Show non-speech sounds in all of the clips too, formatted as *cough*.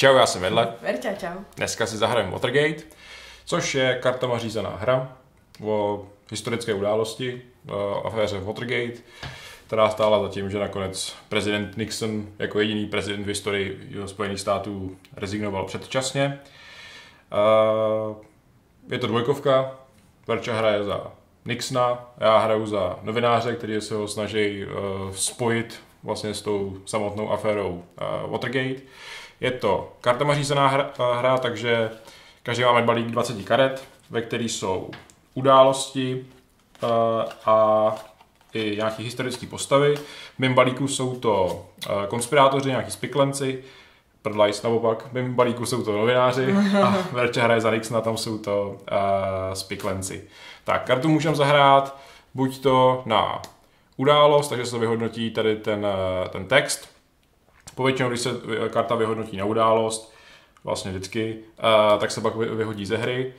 Čau, já jsem Vedle. Verča, čau. Dneska si zahrajeme Watergate, což je kartama řízená hra o historické události, o aféře Watergate, která stála za tím, že nakonec prezident Nixon jako jediný prezident v historii Spojených států rezignoval předčasně. Je to dvojkovka, Verča hraje za Nixona, já hraju za novináře, který se ho snaží spojit vlastně s tou samotnou aférou Watergate. Je to kartama řízená hra, hra, takže každý máme balík 20 karet, ve kterých jsou události uh, a i nějaké historické postavy. V mém balíku jsou to uh, konspirátoři, nějaký spiklenci, Prdlajs naopak, v mém balíku jsou to novináři a *laughs* Verče hraje za Nixona, tam jsou to uh, spiklenci. Tak, kartu můžeme zahrát buď to na událost, takže se vyhodnotí tady ten, ten text, Povětšinou, když se karta vyhodnotí na událost, vlastně vždycky, eh, tak se pak vyhodí ze hry.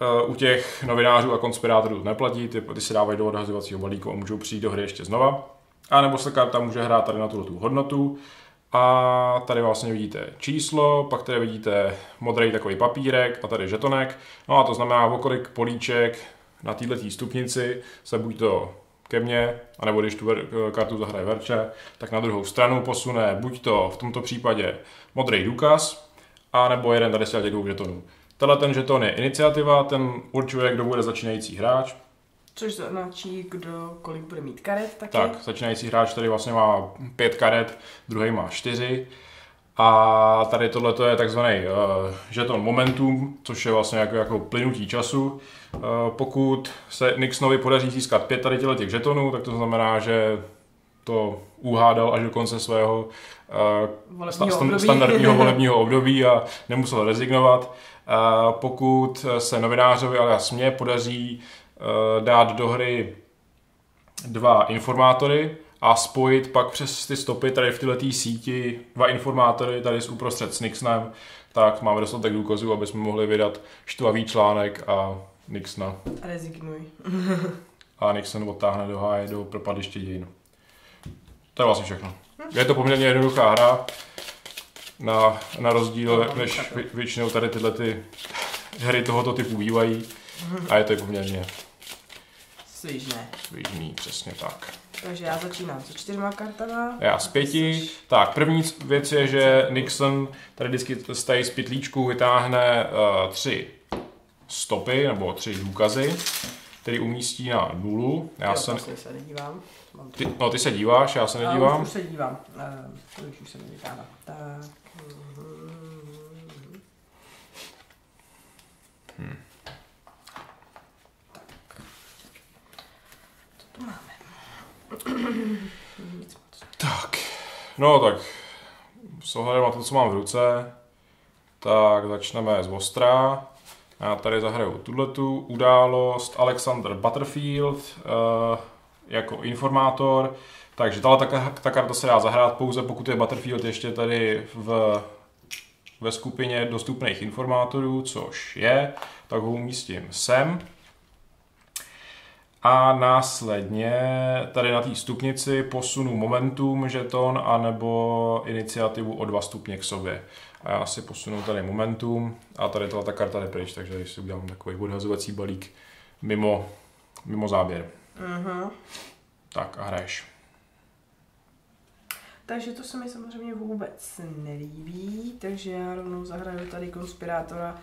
Eh, u těch novinářů a konspirátorů to neplatí, ty, ty se dávají do odhazovacího balíku a můžou přijít do hry ještě znova. A nebo se karta může hrát tady na tuto tu hodnotu. A tady vlastně vidíte číslo, pak tady vidíte modrý takový papírek a tady žetonek. No a to znamená, o kolik políček na této stupnici se buď to ke mně, anebo když tu kartu zahraje Verče, tak na druhou stranu posune buď to v tomto případě modrý důkaz, a nebo jeden tady z těch dvou žetonů. Tenhle ten žeton je iniciativa, ten určuje, kdo bude začínající hráč. Což značí, kdo kolik bude mít karet taky. Tak, začínající hráč tady vlastně má pět karet, druhý má čtyři. A tady tohle je takzvaný uh, žeton momentum, což je vlastně jako, jako plynutí času. Uh, pokud se Nixonovi podaří získat pět tady těch žetonů, tak to znamená, že to uhádal až do konce svého uh, sta- standardního *laughs* volebního období a nemusel rezignovat. Uh, pokud se novinářovi, ale mě, podaří uh, dát do hry dva informátory, a spojit pak přes ty stopy tady v této síti dva informátory tady z uprostřed s Nixonem, tak máme dostatek důkazů, aby jsme mohli vydat štvavý článek a Nixona. Rezignuj. a Nixon odtáhne do háje do propadiště dějin. To je vlastně všechno. Je to poměrně jednoduchá hra, na, na rozdíl, než většinou tady tyhle ty hry tohoto typu bývají. A je to poměrně svižné. Svižný, přesně tak. Takže já začínám se čtyřma kartama. Já s pěti. Jsi... Tak, první věc je, že Nixon tady vždycky z té z pytlíčku vytáhne uh, tři stopy nebo tři důkazy, který umístí na nulu. Já jo, se... se nedívám. Ty, no, ty se díváš, já se nedívám. Já už, se dívám. Uh, už, už se nedívám. Tak. Hmm. Co tu máme? tak, no tak s ohledem na to, co mám v ruce, tak začneme z Ostra. Já tady zahraju tuhletu událost Alexander Butterfield uh, jako informátor. Takže tahle ta, ta karta se dá zahrát pouze pokud je Butterfield ještě tady v, ve skupině dostupných informátorů, což je, tak ho umístím sem. A následně tady na té stupnici posunu momentum žeton anebo iniciativu o dva stupně k sobě. A já si posunu tady momentum a tady tohle ta karta jde pryč, takže si udělám takový odhazovací balík mimo, mimo záběr. Uh-huh. Tak a hraješ. Takže to se mi samozřejmě vůbec nelíbí, takže já rovnou zahraju tady konspirátora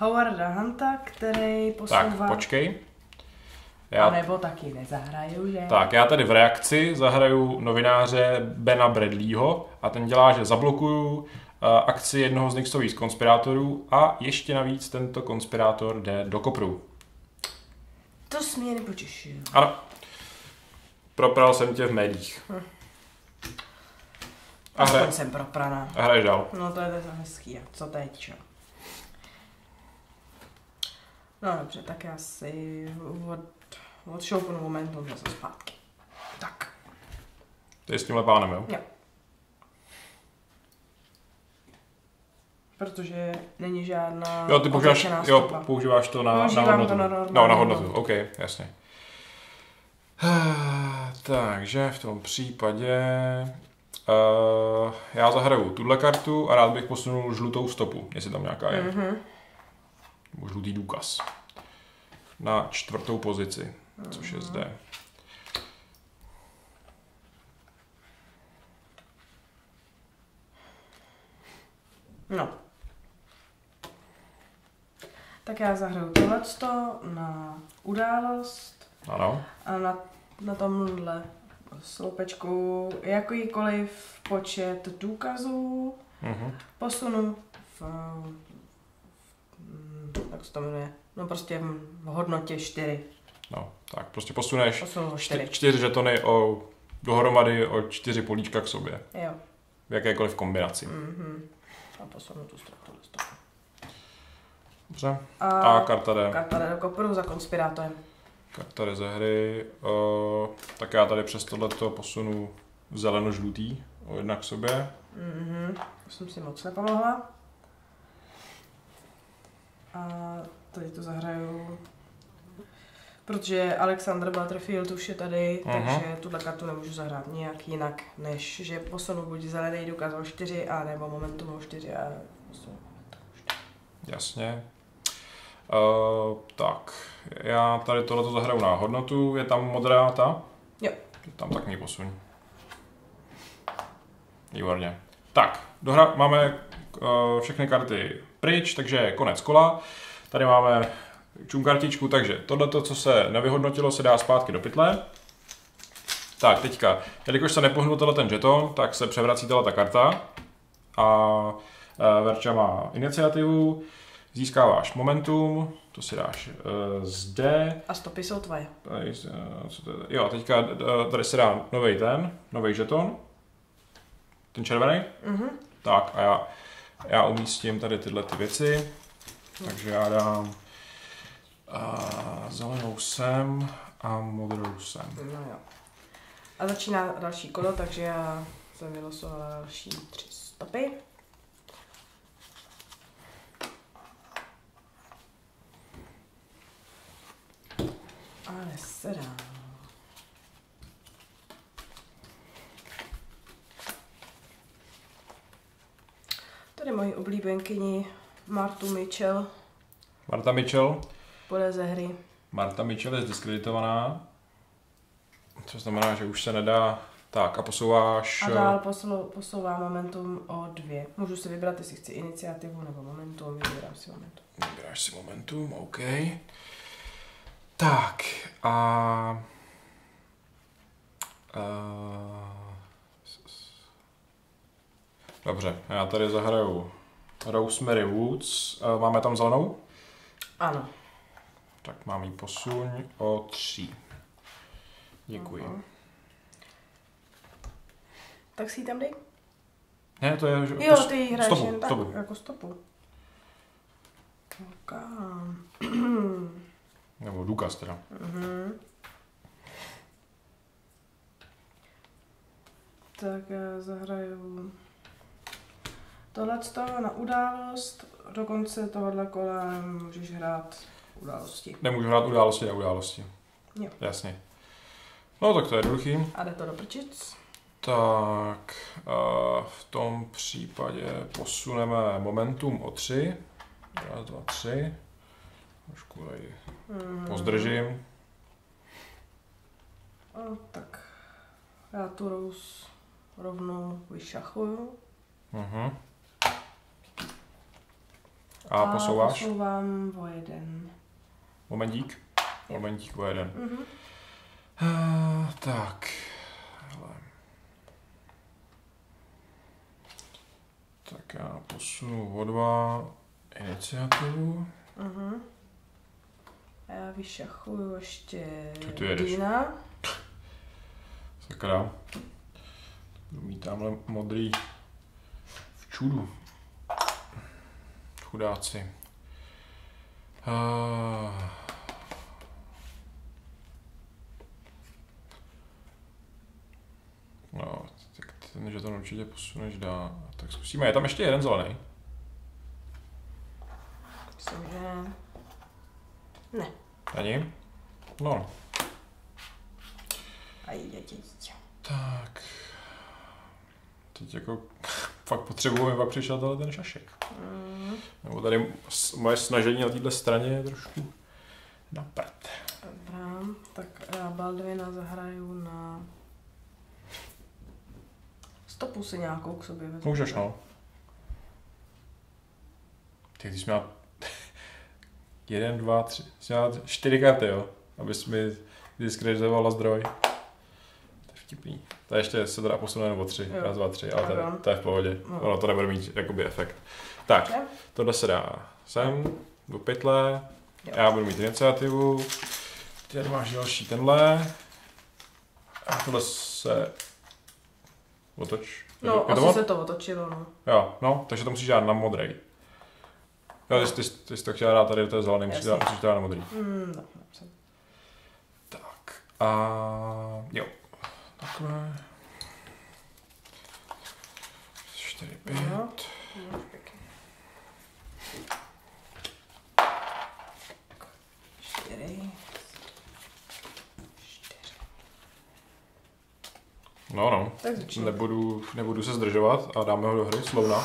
Howarda Hunta, který posouvá... Tak, počkej. Já... A nebo taky nezahraju, že? Tak, já tady v reakci zahraju novináře Bena Bradleyho a ten dělá, že zablokuju uh, akci jednoho z Nixových konspirátorů a ještě navíc tento konspirátor jde do kopru. To jsi mě nepotěšil. Ano. Propral jsem tě v médiích. Hm. A hra... jsem propraná. A hraješ dál. No to je to hezký. Co teď, čo? No dobře, tak já si od odšoupnu momentum zase zpátky. Tak. To je s tímhle pánem, jo? Jo. Protože není žádná Jo, ty používáš, jo, používáš to na, na hodnotu. To na, na, no, na hodnotu, OK, jasně. *sighs* Takže v tom případě Uh, já zahraju tuhle kartu a rád bych posunul žlutou stopu, jestli tam nějaká je. Mhm. Nebo žlutý důkaz. Na čtvrtou pozici, což je zde. No. Tak já zahraju tohleto na událost Ano. a na, na tomhle sloupečku jakýkoliv počet důkazů Mhm. posunu v, v mm, jak se to jmenuje, no prostě v hodnotě 4. No, tak prostě posuneš Posunu ho čty, 4. čtyři žetony o, dohromady o čtyři políčka k sobě. Jo. V jakékoliv kombinaci. Mhm. A posunu tu tuhle stranu. Dobře. A, A karta jde. karta jde do kopru za konspirátorem. Karta jde ze hry. Uh, tak já tady přes tohleto posunu zeleno-žlutý o jedna k sobě. Mhm. To jsem si moc nepomohla. A tady to zahraju. Protože Alexander Butterfield už je tady, Aha. takže tuhle kartu nemůžu zahrát nějak jinak, než že posunu buď zelený důkaz o 4, a nebo momentum o 4 a posunu. Jasně. Uh, tak, já tady tohleto zahraju na hodnotu. Je tam modrá ta? Jo. Tam tak mi posuň. Výborně. Tak, dohra, máme uh, všechny karty pryč, takže konec kola. Tady máme čum kartičku, takže tohleto, co se nevyhodnotilo, se dá zpátky do pytle. Tak, teďka, jelikož se nepohnul tenhle ten žeton, tak se převrací tahle ta karta a uh, Verča má iniciativu, získáváš momentum, to si dáš uh, zde, A stopy jsou tvoje. Tady, se- co to je? Jo, teďka eh, tady se dá nový ten, nový žeton. Ten červený. Mhm. Tak a já, já umístím tady tyhle ty věci. Takže já dám a, zelenou sem a modrou sem. No jo. A začíná další kolo, takže já jsem vylosovala další tři stopy. Ale se dá. Tady moji oblíbenkyni Martu Mitchell Marta Mitchell. Půjde ze hry. Marta Mitchell je zdiskreditovaná. Což znamená, že už se nedá... Tak a posouváš... A dál posou, posouvá momentum o dvě. Můžu si vybrat, jestli chci iniciativu nebo momentum, vybírám si momentum. Vybíráš si momentum, OK. Tak a... Uh, dobře, já tady zahraju Rosemary Woods. Uh, máme tam zelenou? Ano. Tak mám jí posuň o tři. Děkuji. Aha. Tak si ji tam dej. Ne, to je... Jo, ty ji hraješ stopu, jen tak, stopu. jako stopu. Ok. *clears throat* Nebo důkaz teda. Mhm. Tak já zahraju tohle na událost. Do konce tohohle kola můžeš hrát události. Nemůžu hrát události na události. Jo. Jasně. No tak to je jednoduchý. A jde to do prčic. Tak, a v tom případě posuneme momentum o tři. Raz, dva, tři. Trošku tady Mhm. pozdržím. A, tak já tu rous rovnou vyšachuju. Mhm. A posouváš? posouvám o jeden. Momentík? Momentík o jeden. Mhm. Uh, tak. Hele. Tak já posunu o dva iniciativu. A já vyšachuju ještě Co ty? Dýna. Sakra. Budu mít tamhle modrý v čudu. Chudáci. Uh, no, tak ten, že to určitě posuneš dál. Tak zkusíme, je tam ještě jeden zelený. Myslím, že... Ne. Není? No, A jde děti. tak. teď jako fakt potřebuji, aby pak přišel tenhle ten šašek. Mm, Nebo tady moje snažení na této straně je trošku na prd. dobrá, tak já Baldwina zahraju na... Stopu si nějakou k sobě vezmu. Můžeš, no. Ty, když jsi měla *laughs* jeden, dva, tři, jsi měla čtyři karty, jo? Abys mi diskredizovala zdroj. To je vtipný. To ještě se teda posune nebo tři, Jo. raz, dva, tři, ale to, to je v pohodě. No. Ono to nebude mít jakoby efekt. Tak, Jo. tohle se dá sem, do pytle, Jo. já budu mít iniciativu, ty máš další tenhle, a tohle se otoč. Je No, to- je to asi on? se to otočilo, no. Jo, no, takže to musíš dát na modrý. Jo, ty, ty, ty jsi to chtěla dát tady do té zelené, musíš, dát, musíš to dát na modrý. Mm, no. Tak, a jo, takhle. 4, 5. No. No. No, no. Tak. Nebudu, nebudu se zdržovat a dáme ho do hry, slovna. *laughs*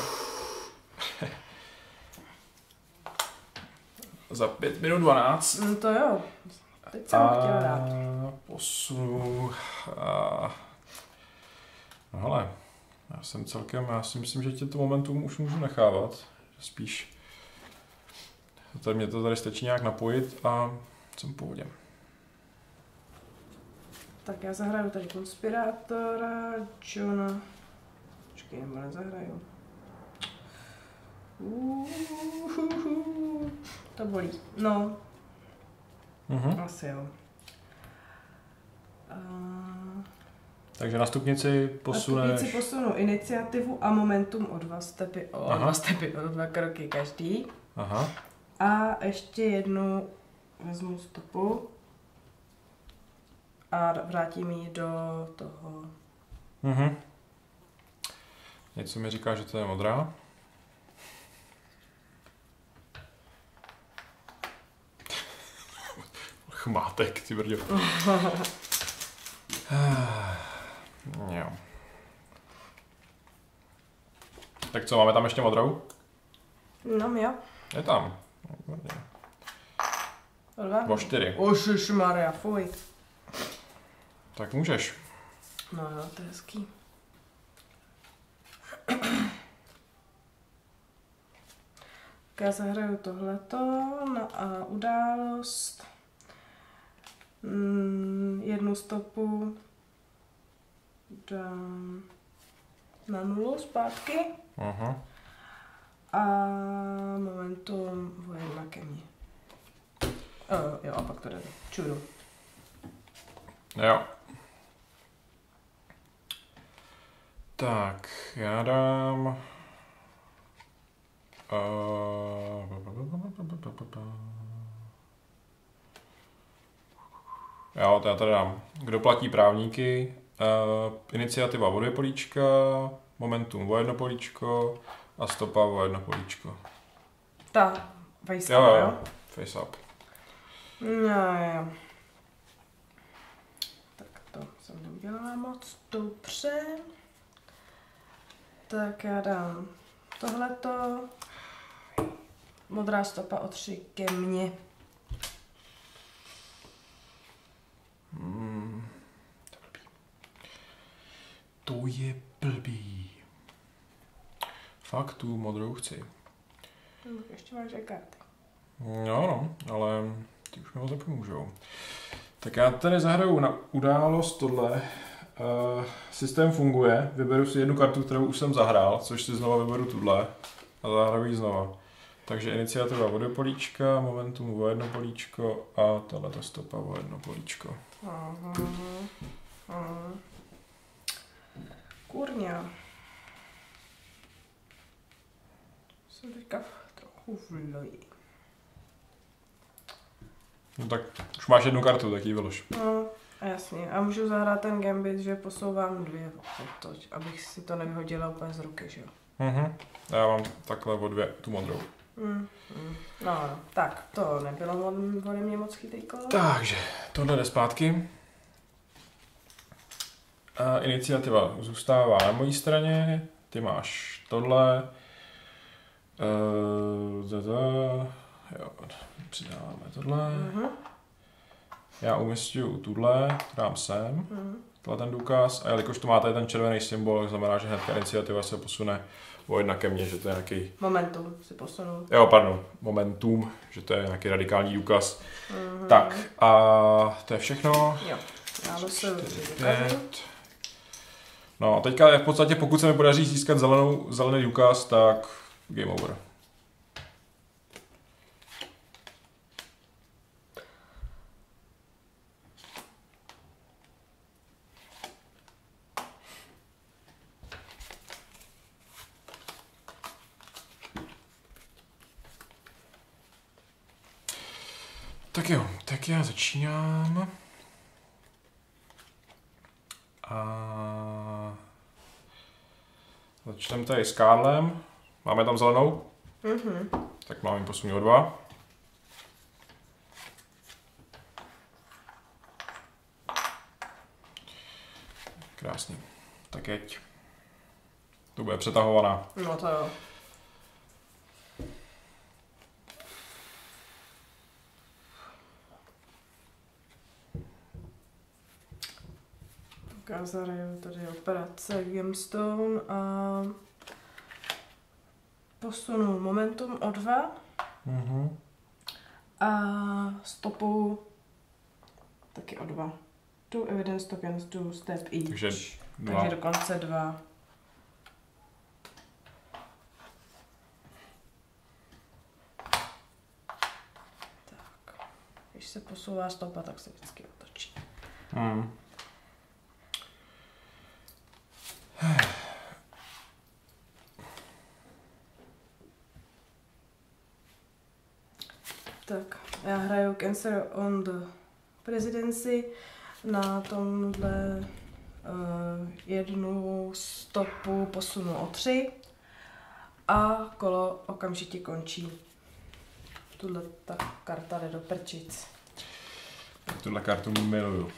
Za 5 minut 12. No to jo. Teď jsem ho chtěla dát. Posunu a... No hele, já jsem celkem, já si myslím, že tě to momentum už můžu nechávat. Spíš tady mě to tady stačí nějak napojit a jsem v pohodě. Tak já zahraju tady konspirátora, Johna. Počkej, nebo nezahraju. Uhuhu. To bolí. No, Mhm. asi jo. Takže na stupnici posuneš... si posunu iniciativu a momentum o dva stepy, o Aha. dva stepy, o dva kroky každý. Aha. A ještě jednu vezmu stopu a vrátím ji do toho. Mhm. Něco mi říká, že to je modrá. *laughs* Chmátek, ty brdě. *laughs* *sighs* jo. Tak co, máme tam ještě modrou? No jo, Je tam. O dva. O čtyři. Ošišmarja, fuj. Tak můžeš. No jo, to je hezký. Tak já zahraju tohleto na a událost. Mm, jednu stopu dám na nulu zpátky Aha. a momentum o jedna ke mně. Uh, jo, a pak to jde. Čudu. Jo. Tak, já dám... Uh, jo, to já tady dám. Kdo platí právníky? Uh, iniciativa o dvě políčka, momentum o jedno políčko a stopa o jedno políčko. Ta, vejska, Jo, jo? jo, face up. No, jo. Tak to jsem neudělala moc dobře. Tak já dám tohleto. Modrá stopa o tři ke mně. To je blbý. Fakt tu modrou chci. Hm, Ještě máš karty. No, no, ale ty už mi moc nepomůžou. Tak já tady zahraju na událost tohle. Uh, systém funguje, vyberu si jednu kartu, kterou už jsem zahrál, což si znova vyberu tuhle a zahraju ji znova. Takže iniciativa o políčka, momentum o jedno políčko a tahle stopa o jedno políčko. Aha. Aha. Kurňa. Jsem teďka trochu v loji. No tak už máš jednu kartu, tak ji vylož. No, jasně. A můžu zahrát ten gambit, že posouvám dvě, to, abych si to nevyhodila úplně z ruky, že jo. Mhm. Já mám takhle o dvě, tu modrou. Mm, mm. No, no, tak, to nebylo od, ode mě moc chytrý kolo. Takže, tohle jde zpátky. A iniciativa zůstává na mojí straně, ty máš tohle. Uh, da, da, jo, přidáváme tohle. Mhm. Já umístuju tuhle, dám sem, Mhm. tohle ten důkaz. A jelikož tu máte ten červený symbol, znamená, že hnedka iniciativa se posune o jedna ke mně, že to je nějaký, Momentum si posunul. jo, pardon, momentum, že to je nějaký radikální důkaz. Mhm. Tak, a to je všechno. Jo. Dáme se Pět. No a teďka v podstatě, pokud se mi podaří získat zelenou, zelený důkaz, tak game over. Tak jo, tak já začínám. A začneme tady s Karlem. Máme tam zelenou, Mhm. tak máme posuní o dva. Krásný. Tak jeď. To bude přetahovaná. No to jo. Ukázali tady operace Gemstone a posunu momentum o dva Mhm. a stopu taky o dva. Two evidence tokens to step each. Takže dva. Takže dokonce dva. Tak. Když se posouvá stopa, tak se vždycky otočí. Hmm. Tak, hraju Cancer on the Presidency na tomhle uh, jednu stopu posunu o tři a kolo okamžitě končí. Tuhle ta karta jde do prčic. Tuhle kartu miluju.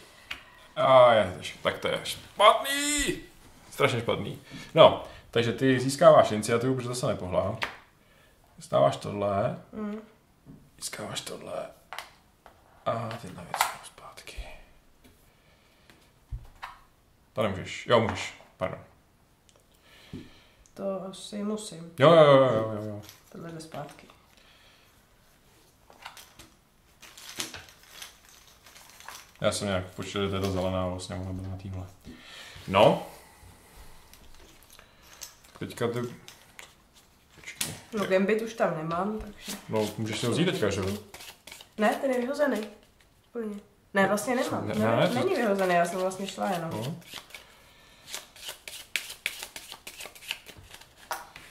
A je, tak to je špatný. Strašně špatný. No, takže ty získáváš iniciativu, protože to se nepohlá. Získáváš tohle, Mm. získáváš tohle a tyhle věci zpátky. To nemůžeš. Jo, můžeš. Pardon. To asi musím. Jo, jo, jo, jo, jo, jo. Tohle jde zpátky. Já jsem nějak počítal, že to je ta zelená vlastně ona byla na týhle. No. Teďka ty... Počkej. No Gambit už tam nemám, takže... No, můžeš si ho vzít teďka, že jo? Ne, ten je vyhozený. Úplně. Ne, vlastně nemám. Ne, Ne, ne, ne, není vyhozený, já jsem vlastně šla jenom. No.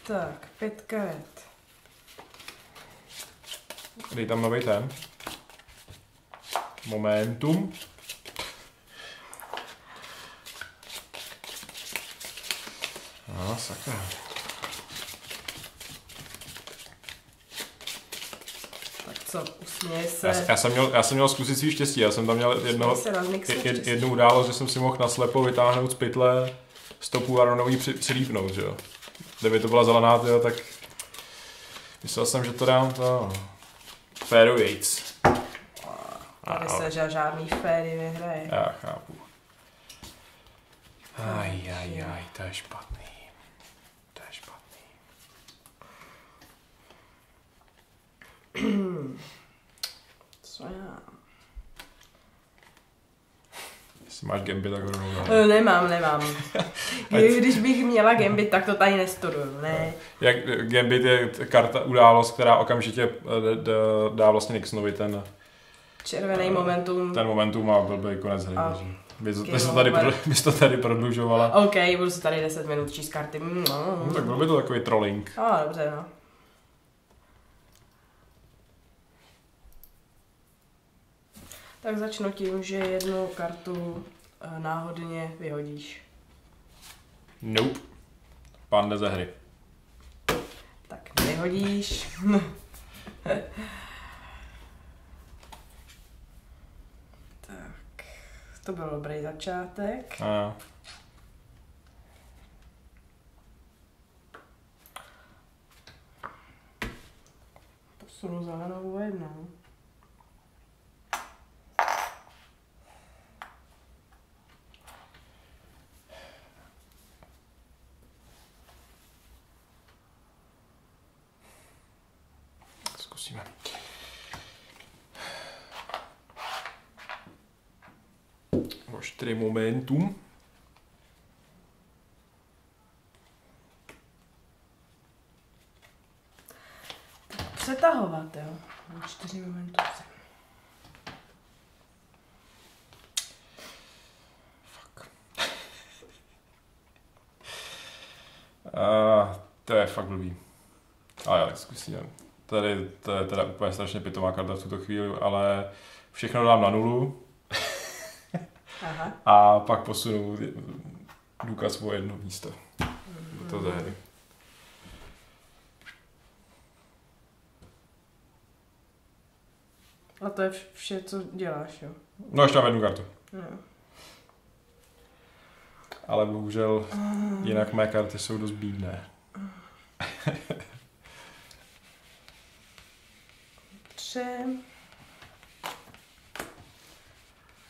Tak, pět karet. Dej tam nový ten. Momentum. No, sakra. Tak co, usměj se. Já, já, jsem měl, já jsem měl zkusit svý štěstí, já jsem tam měl Nixon jed, jednu událost, že jsem si mohl naslepo vytáhnout z pytle stopu a rovnou ji při, přilípnout, že jo. Kdyby to byla zelená, tyjo, tak myslel jsem, že to dám to Fair Yates. Tady se ža- žádný féry nehraje. Já chápu. Aj, aj, aj, to je špatný. To je špatný. *clears throat* Co já? Jestli máš gambit, tak rovnou dám. Eh, Nemám, nemám. *laughs* Když bych měla Gambit, tak to tady nestuduju, ne. Jak Gambit je karta událost, která okamžitě eh, dá vlastně Nixonovi ten, Červený momentum. ten momentum a byl by konec hry. A takže Bys to, tady, bys *laughs* to tady prodlužovala. OK, budu si tady 10 minut číst karty. Mm, no, No, tak byl by to takový trolling. A dobře, no. Tak začnu tím, že jednu kartu eh, Eh, náhodně vyhodíš. Nope. Panda ze hry. Tak vyhodíš. *laughs* tak, to byl dobrý začátek. A. Posunu zelenou jednou. Čtyři momentum. Přetahovat, jo. Na čtyři momenty. *laughs* A to je fakt blbý. A já tak zkusíme. Tady to je teda úplně strašně pitová karta v tuto chvíli, ale všechno dám na nulu Aha. a pak posunu důkaz o jedno místo. To je hry. A to je vš- vše, co děláš, jo. No ještě mám jednu kartu. No. Ale bohužel jinak mé karty jsou dost bídné. Tři.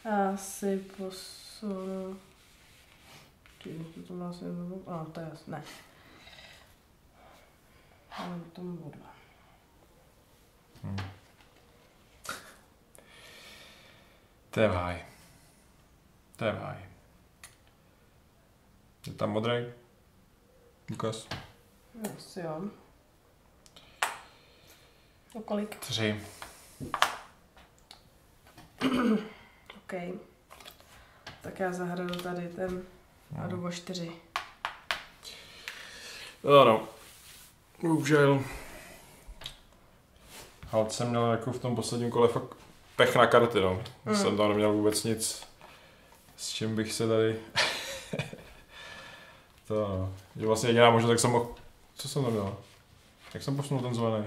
Já si posunu... To to vlastně... A, to je jasné. Ne. Ale to bylo dva. Hmm. To je v háji. To je v háji. Je tam modrý? Lukas? Asi jo. O kolik? Tři. *clears throat* OK. Tak já zahraju tady ten a jdu o čtyři. Ano. Bohužel. Ale jsem měl jako v tom posledním kole fakt pech na karty, no. Mm. Jsem tam neměl vůbec nic, s čím bych se tady... *laughs* to no. Že vlastně jediná možnost, tak jsem mohl... Co jsem tam měl? Jak jsem posunul ten zelený?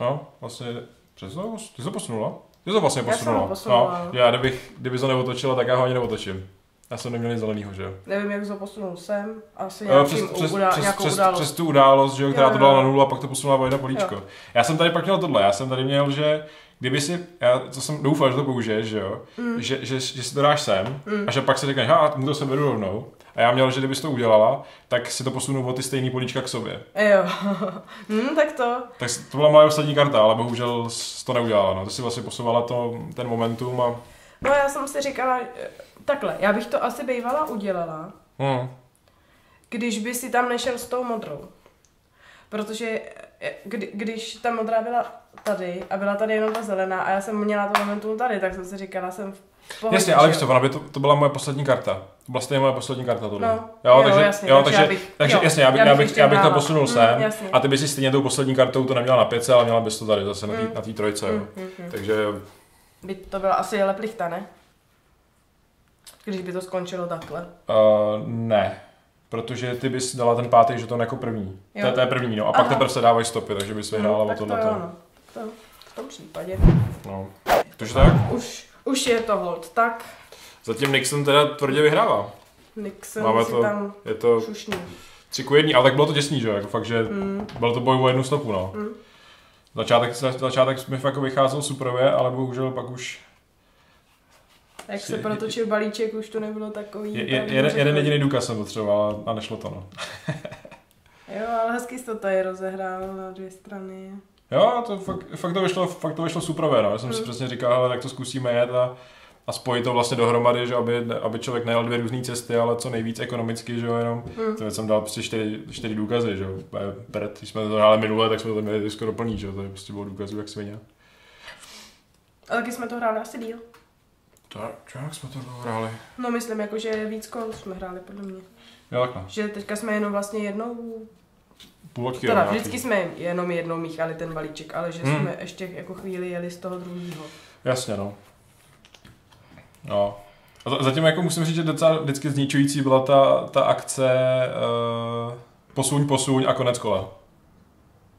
No, vlastně... Přes to? Ty jsi to posunula? Jsi to vlastně Já jsem posunula. No, já kdybych, kdyby to neotočila, tak já ho ani neotočím. Já jsem neměl nic zelenýho, že jo? Nevím, jak to posunul sem. Asi Jo, nějakým přes, přes, udá, přes, přes, událost. přes tu událost, že jo, která Jo, to dala na nulu a pak to posunula o jedno políčko. Jo. Já jsem tady pak měl tohle, já jsem tady měl, že kdyby si, já to jsem doufal, že to použiješ, že jo, Mm. že, že, že, si to dáš sem Mm. a že pak si řekneš, ha, mu to sem beru rovnou. A já měl, že kdybys to udělala, tak si to posunu o ty stejný políčka k sobě. Jo. *laughs* hm, tak to. Tak to byla moje poslední karta, ale bohužel to neudělala. No. Ty si vlastně posouvala to, ten momentum a... No já jsem si říkala, eh, takhle, já bych to asi bývala udělala, Hmm. když by si tam nešel s tou modrou. Protože eh, kdy, když ta modrá byla tady a byla tady jenom ta zelená a já jsem měla to momentum tady, tak jsem si říkala, jsem v pohodě, Jasně, ale víš jo. co, ona by to, to byla moje poslední karta. To byla stejně moje poslední karta tohle. No, jo, jo, takže, jasně, jo, takže takže, já bych- takže jo, jasně, já bych, já bych já to posunul Mm, sem jasně. a ty bys si stejně tou poslední kartou to neměla na pětce, ale měla bys to tady zase na té Mm. na té trojce. Jo. Hm, hm, hm. Takže Byť to byla asi jele plichta, ne? Když by to skončilo takhle. uh, ne, protože ty bys dala ten pátý žeton jako první. To Jo. je, to je první, no. A pak Aha. teprve se dávají stopy, takže bys vyhrála o tak to tohle. jo, no. To, v tom případě. No. Takže tak, Už, už je to hold. Tak zatím Nixon teda tvrdě vyhrává. Nixon Máme si to- tam Je to šušní. tři ku jedný, ale tak bylo to těsný, že jako fakt, že Mm. byl to boj o jednu stopu, no. Mm. Začátek, začátek mi fakt jako vycházel superově, ale bohužel pak už Jak se protočil balíček, už to nebylo takový. je, je, jeden, jeden jediný důkaz jsem potřeboval a nešlo to, no. Jo, ale hezky jsi to tady rozehrál na dvě strany. Jo, to fakt, fakt to vyšlo, fakt to vyšlo superové, no. Já jsem si Mm. přesně říkal, ale tak to zkusíme jet a, a spojit to vlastně dohromady, že aby, aby člověk nejel dvě různé cesty, ale co nejvíc ekonomicky, že jo, jenom. Hm. To jsem dal prostě čtyři, čtyři důkazy, že jo. Beret, když jsme to hráli minule, tak jsme to měli skoro plný, že jo. To je prostě bylo důkazů jak svině. A taky jsme to hráli asi díl. Tak, jak jsme to hráli? No myslím, jako, že víc kol jsme hráli podle mě. Jo, takhle. Že teďka jsme jenom vlastně jednou, Půl loďky, teda vždycky jsme jenom jednou míchali ten balíček, ale že Hmm. jsme ještě jako chvíli jeli z toho druhého. Jasně, no. No. A za- zatím jako musím říct, že docela vždycky zničující byla ta, ta akce uh, posuň, posuň a konec kola.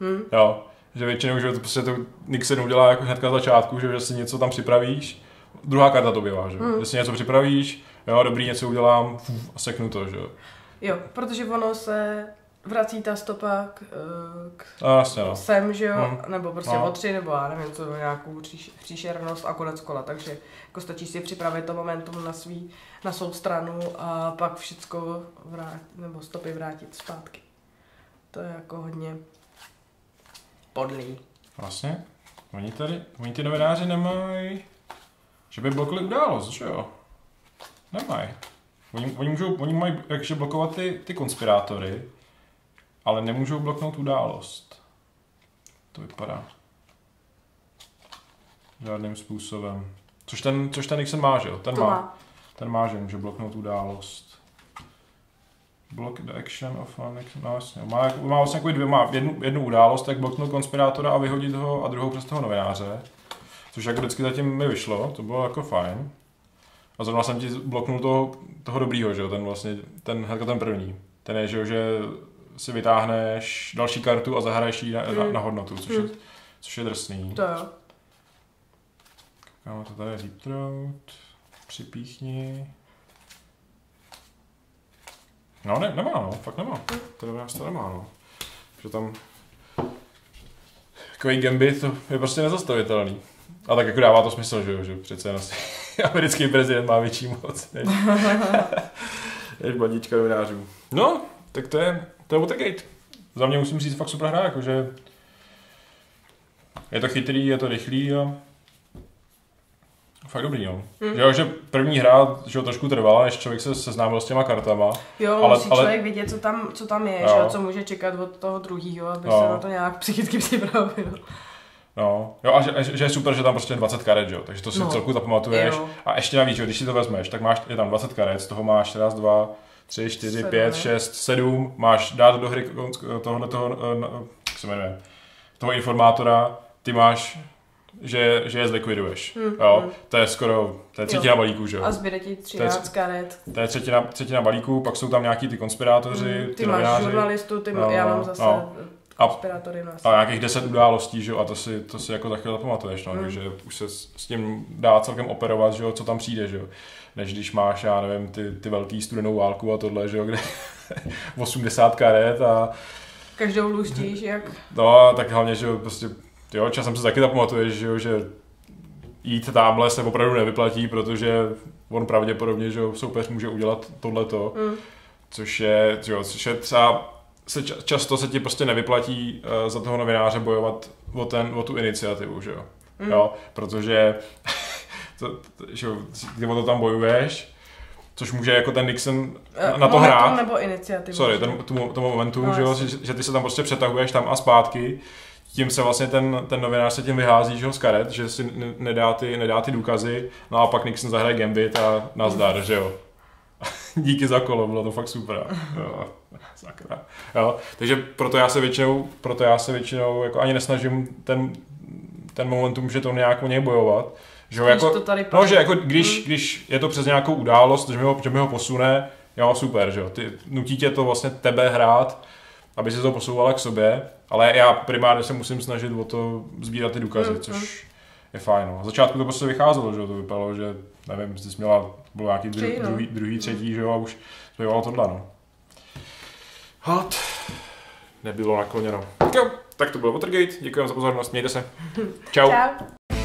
Hm? Jo. Že většinou, že to prostě to Nixon udělá jako hnedka z začátku, že, že si něco tam připravíš. Druhá karta to bývá, že, že si něco připravíš, jo, dobrý, něco udělám fuf, a seknu to, že jo. Jo, protože ono se vrací ta stopa k, eh, k No, jasně, no. sem, že jo, Hmm. nebo prostě No. o tři, nebo já nevím, co, nějakou příš, příšernost a konec kola, takže jako stačí si připravit to momentum na svý, na svou stranu a pak všecko vrát, nebo stopy vrátit zpátky. To je jako hodně podlý. Vlastně, oni tady, oni ty novináři nemají, že by blokovali událost, že jo? Nemají. Oni, oni, můžou, oni mají jakže blokovat ty, ty konspirátory, ale nemůžou bloknout událost. To vypadá. Žádným způsobem. Což ten, což ten Nixon má, že jo? Ten To má. má. Ten má, že může bloknout událost. Block the action of an action. No jasně. Má, má vlastně jako dvě, má jednu, jednu událost, tak bloknout konspirátora a vyhodit ho a druhou přes toho novináře. Což jako vždycky zatím mi vyšlo, to bylo jako fajn. A zrovna jsem ti bloknul toho, toho dobrýho, že jo, ten vlastně, ten, jako ten první. Ten je, že jo, že si vytáhneš další kartu a zahraješ ji na, na, Mm. na hodnotu, což, je, Mm. což je drsný. To jo. Kámo, to tady je. Připíchni. No, ne, nemá, no, fakt nemá. To je to nemá, no. Že tam... Takový gambit, to je prostě nezastavitelný. A tak jako dává to smysl, že jo, že přece asi *laughs* americký prezident má větší moc než, *laughs* než bandička novinářů. No, tak to je, to je Watergate. Za mě musím říct fakt super hra, jakože je to chytrý, je to rychlý a fakt dobrý, no. Hm. Že Jo, že první hra, že trošku trvala, než člověk se seznámil s těma kartama. Jo, Ale- ale, musí ale- člověk vědět, co tam, co tam je, Jo. že jo, co může čekat od toho druhého, aby Jo. se na to nějak psychicky připravil. No, jo, a že, že, je super, že tam prostě je 20 karet, jo, takže to si no. No. celku zapamatuješ. Jo. A ještě navíc, že, když si to vezmeš, tak máš, je tam 20 karet, z toho máš raz, dva, tři, čtyři, Sedm, pět, ne? šest, sedm, máš dát do hry tohohle toho, eh, no, jak se jmenuje, toho informátora, ty máš, že, že je zlikviduješ, Hm, jo, hm. to je skoro, to je třetina balíku, že jo. A zbyde ti 13 karet. To je třetina, třetina balíku, pak jsou tam nějaký ty konspirátoři, Hm, ty, Ty máš novináři žurnalistu, ty, No, já no, mám zase no. No. konspirátory na a nějakých deset událostí, že jo, a to si, to si jako za chvíli zapamatuješ, no, Mm. takže už se s, s tím dá celkem operovat, že jo, co tam přijde, že jo, než když máš, já nevím, ty, ty velký studenou válku a tohle, že jo, kde *laughs* 80 karet a Každou luštíš, jak... no, tak hlavně, že jo, prostě, jo, časem se taky zapamatuješ, že jo, že jít tamhle se opravdu nevyplatí, protože on pravděpodobně, že jo, soupeř může udělat tohleto, Hm. což je, jo, což je třeba se ča- často se ti prostě nevyplatí uh, za toho novináře bojovat o, ten, o tu iniciativu, že jo? Mm. jo protože *laughs* to, to, že jo, ty o to tam bojuješ, což může jako ten Nixon na, na to Momentum hrát. Eh, nebo iniciativu. Sorry, ten, tu, tomu momentu, No, že, jo, že, že ty se tam prostě přetahuješ tam a zpátky, tím se vlastně ten, ten novinář se tím vyhází, že ho z karet, že si nedá ty, nedá ty důkazy, no a pak Nixon zahraje gambit a nazdar, že jo. *laughs* Díky za kolo, bylo to fakt super. Jo, sakra. Jo, takže proto já se většinou, proto já se většinou jako ani nesnažím ten, ten momentum, že to nějak o něj bojovat. Že Spíš jako, to tady no, že jako když, když je to přes nějakou událost, že mi ho, že mi ho posune, jo, super, že jo, ty, nutí tě to vlastně tebe hrát, aby si to posouvala k sobě, ale já primárně se musím snažit o to sbírat ty důkazy, Mm, což je fajn. No. Na začátku to prostě vycházelo, že jo, to vypadalo, že nevím, jsi měla, bylo nějaký dru, no. druhý, druhý, třetí, že jo, a už bývalo tohle, no. Hot. Nebylo nakloněno. Jo, tak to bylo Watergate, děkuji za pozornost, mějte se. *laughs* Čau. Čau.